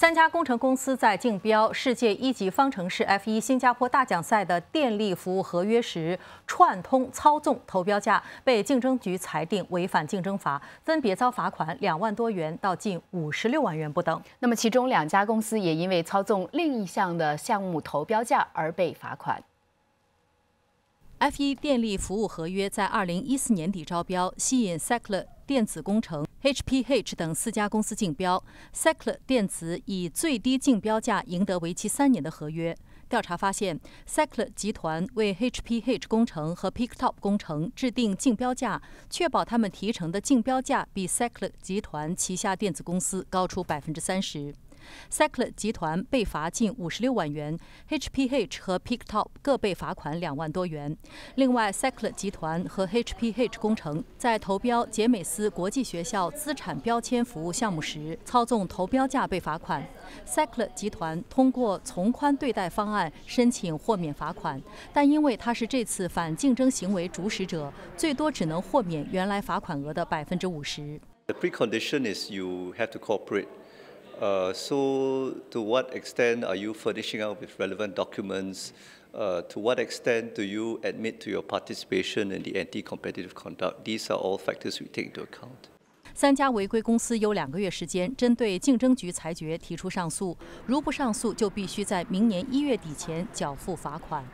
三家工程公司在竞标世界一级方程式 F1 新加坡大奖赛的电力服务合约时，串通操纵投标价，被竞争局裁定违反竞争法，分别遭罚款两万多元到近五十六万元不等。那么，其中两家公司也因为操纵另一项的项目投标价而被罚款。F1 电力服务合约在二零一四年底招标，吸引 Cycler 电子工程、HPH 等四家公司竞标。s e c l e r 电子以最低竞标价赢得为期三年的合约。调查发现 s e c l e r 集团为 HPH 工程和 Picktop 工程制定竞标价，确保他们提成的竞标价比 s e c l e r 集团旗下电子公司高出百分之三十。S e c l e r 集团被罚近五十六万元，HPH 和 Picktop 各被罚款两万多元。另外 s e c l e r 集团和 HPH 工程在投标杰美斯国际学校资产标签服务项目时，操纵投标价被罚款。s e c l e r 集团通过从宽对待方案申请豁免罚款，但因为他是这次反竞争行为主使者，最多只能豁免原来罚款额的百分之五十。The precondition is you have to cooperate. So, to what extent are you furnishing out with relevant documents? Uh, to what extent do you admit to your participation in the anti-competitive conduct? These are all factors we take into account. 三家违规公司有两个月时间针对竞争局裁决提出上诉，如不上诉，就必须在明年一月底前缴付罚款。